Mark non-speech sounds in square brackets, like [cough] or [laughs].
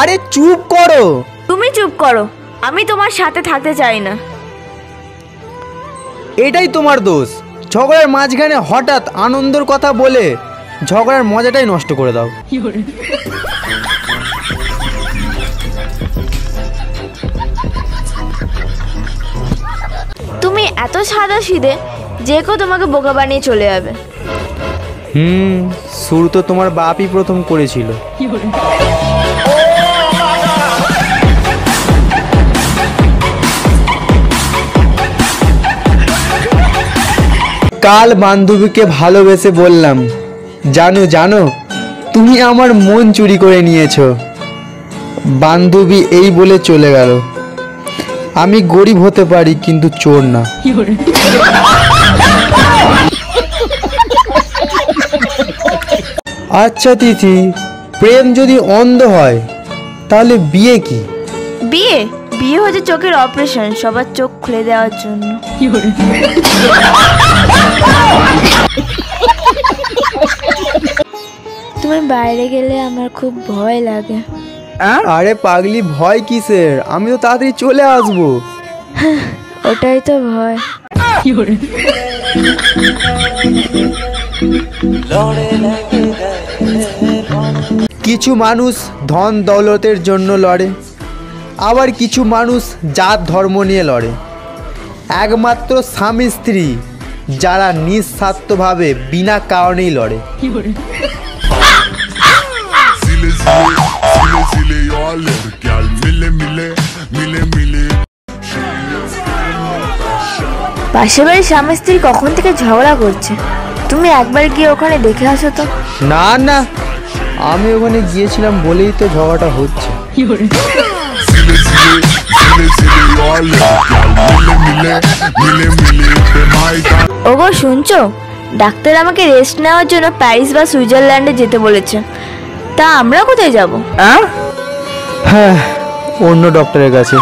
আরে চুপ করো। তুমি চুপ করো আমি তোমার সাথে থাকতে চাই না। এটাই তোমার দোষ। ঝগড়ার মাঝখানে হঠাৎ আনন্দর কথা বলে ঝগড়ার মজাটাই নষ্ট করে দাও। তুমি এত সাদা সিধে যে কেউ তোমাকে বোকা বানিয়ে চলে যাবে। হুম শুরু তো তোমার বাপই প্রথম করেছিল। কাল বান্ধবীকে ভালোবেসে বললাম জানো জানো তুমি আমার মন চুরি করে নিয়েছো। বান্ধবী এই বলে চলে গেল। আমি গরিব হতে পারি কিন্তু চোর না। [laughs] আচ্ছা তিথি প্রেম যদি অন্ধ হয় তাহলে বিয়ে কি? বিয়ে? বিয়ে হচ্ছে চোখের অপারেশন সবার চোখ খুলে দেওয়ার জন্য। তুমি বাইরে গেলে আমার খুব ভয় লাগে। আরে পাগলি ভয় কিসের? আমি তো তাড়াতাড়ি চলে আসব। ওটাই তো ভয়। কিছু মানুষ ধন দৌলতের জন্য লড়ে আবার কিছু মানুষ জাত ধর্ম নিয়ে লড়ে। একমাত্র স্বামী স্ত্রী যারা নিঃস্বার্থভাবে বিনা কারণেই লড়ে। পাশের বাড়ির স্বামী স্ত্রী কখন থেকে ঝগড়া করছে? তুমি একবার গিয়ে ওখানে দেখে আসো তো। না না আমি ওখানে গিয়েছিলাম বলেই তো ঝগড়াটা হচ্ছে। ওগো শুনছো? ডাক্তার আমাকে রেস্ট নেওয়ার জন্য প্যারিস বা সুইজারল্যান্ডে যেতে বলেছে। তা আমরা কোথায় যাব? হ্যাঁ অন্য ডক্টরের কাছে।